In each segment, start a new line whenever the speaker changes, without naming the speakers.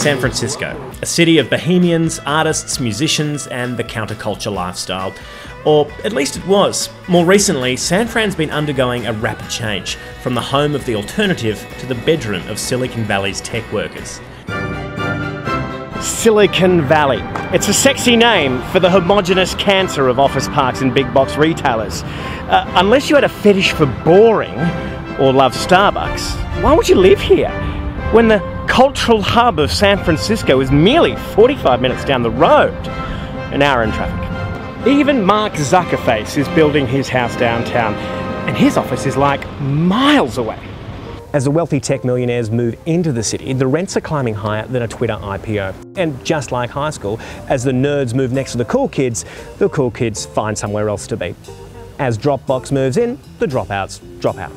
San Francisco, a city of bohemians, artists, musicians, and the counterculture lifestyle. Or at least it was. More recently, San Fran's been undergoing a rapid change from the home of the alternative to the bedroom of Silicon Valley's tech workers. Silicon Valley. It's a sexy name for the homogenous cancer of office parks and big box retailers. Uh, unless you had a fetish for boring or love Starbucks, why would you live here? When the cultural hub of San Francisco is merely 45 minutes down the road, an hour in traffic. Even Mark Zuckerface is building his house downtown, and his office is like miles away. As the wealthy tech millionaires move into the city, the rents are climbing higher than a Twitter IPO. And just like high school, as the nerds move next to the cool kids, the cool kids find somewhere else to be. As Dropbox moves in, the dropouts drop out.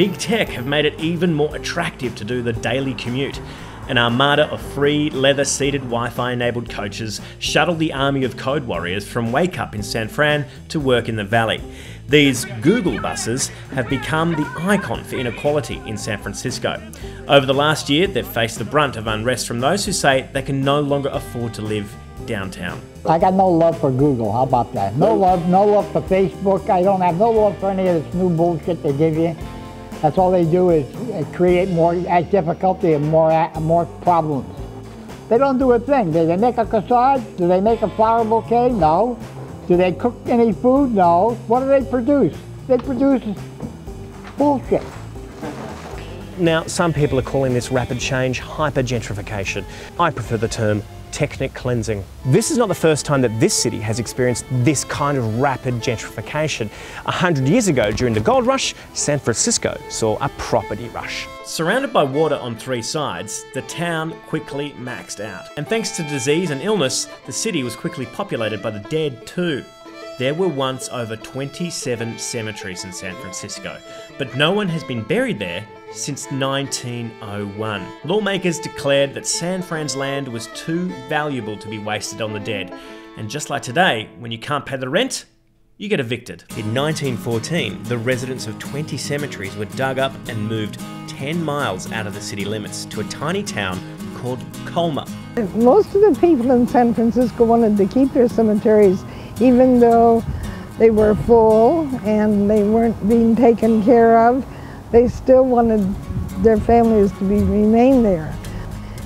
Big tech have made it even more attractive to do the daily commute. An armada of free, leather seated Wi Fi enabled coaches shuttle the army of code warriors from Wake Up in San Fran to work in the Valley. These Google buses have become the icon for inequality in San Francisco. Over the last year, they've faced the brunt of unrest from those who say they can no longer afford to live downtown.
I got no love for Google. How about that? No love, no love for Facebook. I don't have no love for any of this new bullshit they give you. That's all they do is uh, create more difficulty and more more problems. They don't do a thing. Do they make a corsage? Do they make a flower bouquet? No. Do they cook any food? No. What do they produce? They produce bullshit.
Now, some people are calling this rapid change hyper-gentrification. I prefer the term technic cleansing. This is not the first time that this city has experienced this kind of rapid gentrification. A hundred years ago, during the gold rush, San Francisco saw a property rush. Surrounded by water on three sides, the town quickly maxed out. And thanks to disease and illness, the city was quickly populated by the dead too. There were once over 27 cemeteries in San Francisco, but no one has been buried there since 1901. Lawmakers declared that San Fran's land was too valuable to be wasted on the dead. And just like today, when you can't pay the rent, you get evicted. In 1914, the residents of 20 cemeteries were dug up and moved 10 miles out of the city limits to a tiny town called Colma.
Most of the people in San Francisco wanted to keep their cemeteries even though they were full and they weren't being taken care of, they still wanted their families to be remain there.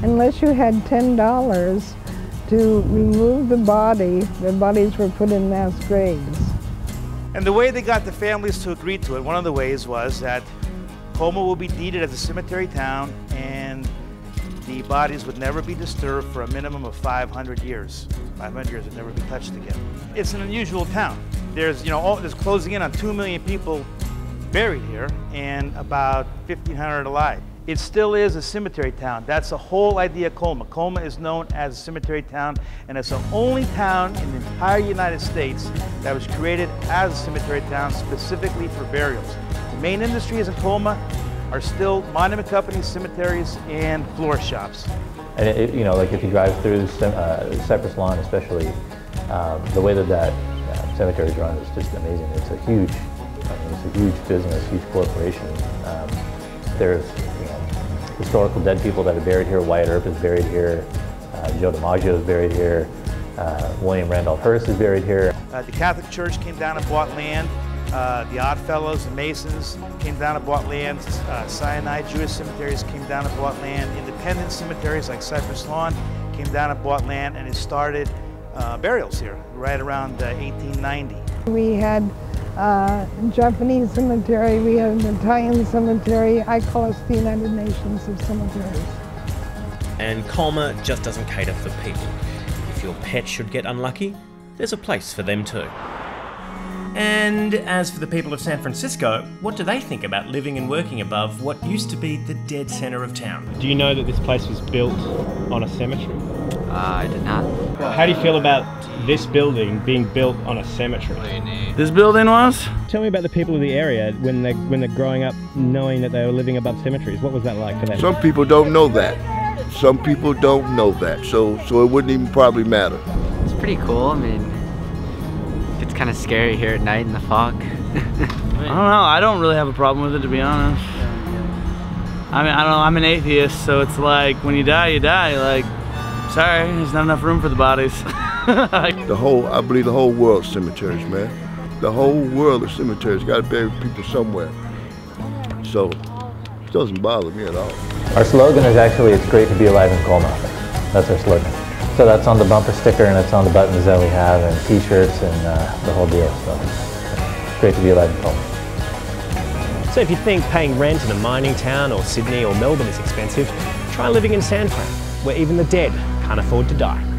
Unless you had $10 to remove the body, the bodies were put in mass graves.
And the way they got the families to agree to it, one of the ways was that Colma will be deeded as a cemetery town bodies would never be disturbed for a minimum of 500 years. 500 years would never be touched again. It's an unusual town. There's, you know, all, there's closing in on 2 million people buried here and about 1,500 alive. It still is a cemetery town. That's the whole idea of Colma. Colma is known as a cemetery town, and it's the only town in the entire United States that was created as a cemetery town specifically for burials. The main industry is in Colma, are still monument companies, cemeteries, and floor shops.
And it, you know, like if you drive through uh, Cypress Lawn, especially, um, the way that that uh, cemetery is run is just amazing. It's a huge, I mean, it's a huge business, huge corporation. Um, there's you know, historical dead people that are buried here. Wyatt Earp is buried here. Uh, Joe DiMaggio is buried here. Uh, William Randolph Hearst is buried here.
Uh, the Catholic Church came down and bought land uh, the Odd Fellows, the Masons came down and bought land. Uh, Sinai Jewish cemeteries came down and bought land. Independent cemeteries like Cypress Lawn came down and bought land, and it started uh, burials here right around 1890. Uh,
we had uh, Japanese cemetery, we had an Italian cemetery. I call us the United Nations of cemeteries.
And Colma just doesn't cater for people. If your pet should get unlucky, there's a place for them too. And as for the people of San Francisco, what do they think about living and working above what used to be the dead center of town? Do you know that this place was built on a cemetery?
Uh, I did not.
How do you feel about this building being built on a cemetery?
This building was?
Tell me about the people of the area when they when they're growing up knowing that they were living above cemeteries. What was that like for them?
Some people don't know that. Some people don't know that. So so it wouldn't even probably matter.
It's pretty cool. I mean, it's kind of scary here at night in the fog.
I don't know. I don't really have a problem with it, to be honest. I mean, I don't know. I'm an atheist, so it's like when you die, you die. Like, sorry, there's not enough room for the bodies.
The whole, I believe the whole world's cemeteries, man. The whole world is cemeteries. Got to bury people somewhere. So it doesn't bother me at all.
Our slogan is actually, it's great to be alive in Colma. That's our slogan. So that's on the bumper sticker and it's on the buttons that we have and t-shirts and uh, the whole deal. So great to be alive in Colma.
So if you think paying rent in a mining town or Sydney or Melbourne is expensive, try living in San Fran, where even the dead can't afford to die.